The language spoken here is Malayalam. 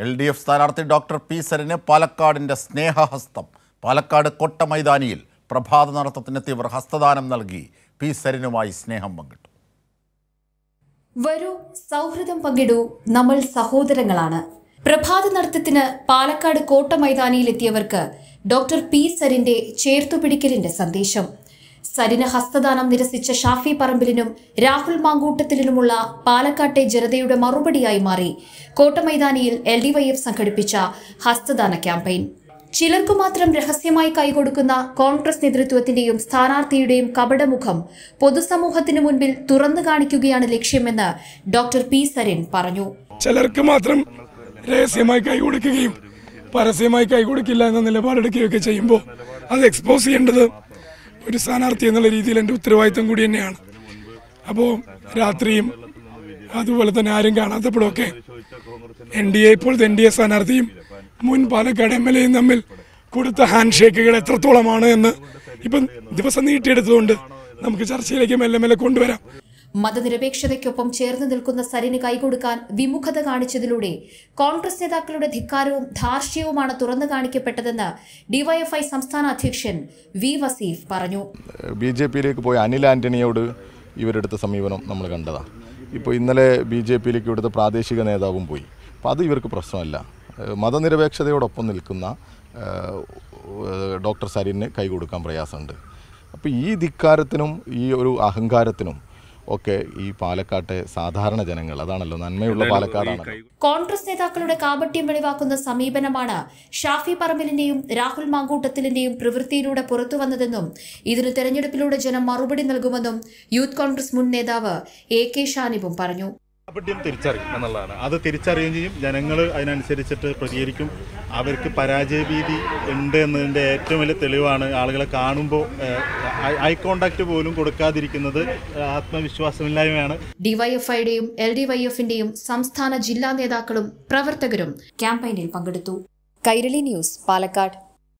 എൽ ഡി എഫ് സ്ഥാനാർത്ഥി ഡോക്ടർ പി സരിന് പാലക്കാടിന്റെ സ്നേഹഹസ്തം. പാലക്കാട് കൊട്ട പ്രഭാത നടത്തത്തിനെത്തിയവർ ഹസ്തദാനം നൽകി പി സരിനുമായി സ്നേഹം പങ്കിട്ടു. വരൂ സൗഹൃദം പങ്കിടൂ നമ്മൾ സഹോദരങ്ങളാണ്. പ്രഭാത നടത്തത്തിന് പാലക്കാട് കോട്ട മൈതാനിയിലെത്തിയവർക്ക് ഡോക്ടർ പി സരിന്റെ ചേർത്തുപിടിക്കലിന്റെ സന്ദേശം. സരിന് ഹസ്തദാനം നിരസിച്ച ഷാഫി പറമ്പിലിനും രാഹുൽ മാങ്കൂട്ടത്തിലിനുമുള്ള പാലക്കാട്ടെ ജനതയുടെ മറുപടിയായി മാറി. കോട്ടമൈതാനിയിൽ എൽ ഡി വൈ എഫ് സംഘടിപ്പിച്ച ഹസ്തദാന ക്യാമ്പയിൻ. ചിലർക്കു മാത്രം രഹസ്യമായി കൈകൊടുക്കുന്ന കോൺഗ്രസ് നേതൃത്വത്തിന്റെയും സ്ഥാനാർത്ഥിയുടെയും കപടമുഖം പൊതുസമൂഹത്തിനു മുൻപിൽ തുറന്നു കാണിക്കുകയാണ് ലക്ഷ്യമെന്ന് ഡോക്ടർ പി സരിൻ പറഞ്ഞു. ചിലർക്ക് മാത്രം രഹസ്യമായി കൈകൊടുക്കുകയും പരസ്യമായി കൈകൊടുക്കില്ല എന്ന നിലപാടെടുക്കുകയൊക്കെ ചെയ്യുമ്പോൾ അത് എക്സ്പോസ് ചെയ്യേണ്ടത് ഒരു സ്ഥാനാർത്ഥി എന്നുള്ള രീതിയിൽ എന്റെ ഉത്തരവാദിത്തം കൂടി തന്നെയാണ്. അപ്പോൾ രാത്രിയും അതുപോലെ തന്നെ ആരും കാണാത്തപ്പോഴൊക്കെ എൻ ഡി എ ഇപ്പോഴത്തെ എൻ ഡി എ സ്ഥാനാർത്ഥിയും മുൻ പാലക്കാട് എം എൽ എയും തമ്മിൽ കൊടുത്ത ഹാൻഡ് ഷേക്കുകൾ എത്രത്തോളമാണ് എന്ന് ഇപ്പം ദിവസം നീട്ടിയെടുത്തതുകൊണ്ട് നമുക്ക് ചർച്ചയിലേക്ക് മെല്ലെ മെല്ലെ കൊണ്ടുവരാം. മതനിരപേക്ഷതയ്ക്കൊപ്പം ചേർന്ന് നിൽക്കുന്ന സരിന് കൈകൊടുക്കാൻ വിമുഖത കാണിച്ചതിലൂടെ കോൺഗ്രസ് നേതാക്കളുടെ ധിക്കാരവും ധാർഷ്ട്യവുമാണ് തുറന്നു കാണിക്കപ്പെട്ടതെന്ന് ഡിവൈഎഫ്ഐ സംസ്ഥാന അധ്യക്ഷൻ വി വസീഫ് പറഞ്ഞു. ബി ജെ പിയിലേക്ക് പോയ അനിൽ ആന്റണിയോട് ഇവരെടുത്ത സമീപനം നമ്മൾ കണ്ടതാണ് ഇപ്പോൾ ഇന്നലെ ബി ജെ പിയിലേക്ക് ഇവിടുത്തെ പ്രാദേശിക നേതാവും പോയി. അപ്പോൾ അത് ഇവർക്ക് പ്രശ്നമല്ല. മതനിരപേക്ഷതയോടൊപ്പം നിൽക്കുന്ന ഡോക്ടർ സരിന് കൈ കൊടുക്കാൻ പ്രയാസമുണ്ട്. അപ്പോൾ ഈ ധിക്കാരത്തിനും ഈ ഒരു അഹങ്കാരത്തിനും ഒക്കെ ഈ പാലക്കാട്ടെ സാധാരണ ജനങ്ങൾ അതാണല്ലോ നന്മയുള്ള പാലക്കാടാണ് കോൺഗ്രസ് നേതാക്കളുടെ കാപട്യം വെളിവാക്കുന്ന സമീപനമാണ് ഷാഫി പറമ്പിലിന്റെയും രാഹുൽ മാങ്കൂട്ടത്തിലിന്റെയും പ്രവൃത്തിയിലൂടെ പുറത്തുവന്നതെന്നും ഇതിന് തെരഞ്ഞെടുപ്പിലൂടെ ജനം മറുപടി നൽകുമെന്നും യൂത്ത് കോൺഗ്രസ് മുൻ നേതാവ് എ കെ ഷാനിബും പറഞ്ഞു. കാപട്യം തിരിച്ചറിയും എന്നുള്ളതാണ്. അത് തിരിച്ചറിയുകയും ചെയ്യും. ജനങ്ങൾ അതിനനുസരിച്ചിട്ട് പ്രതികരിക്കും. അവർക്ക് പരാജയ പരാജയഭീതി ഉണ്ട് എന്നതിന്റെ ഏറ്റവും വലിയ തെളിവാണ് ആളുകളെ കാണുമ്പോൾ ഐ കോണ്ടാക്ട് പോലും കൊടുക്കാതിരിക്കുന്നത് ആത്മവിശ്വാസമില്ലായ്മയാണ്. ഡിവൈഎഫ്ഐയുടെയും എൽ ഡി വൈ എഫിന്റെയും സംസ്ഥാന ജില്ലാ നേതാക്കളും പ്രവർത്തകരും ക്യാമ്പയിനിൽ പങ്കെടുത്തു. കൈരളി ന്യൂസ് പാലക്കാട്.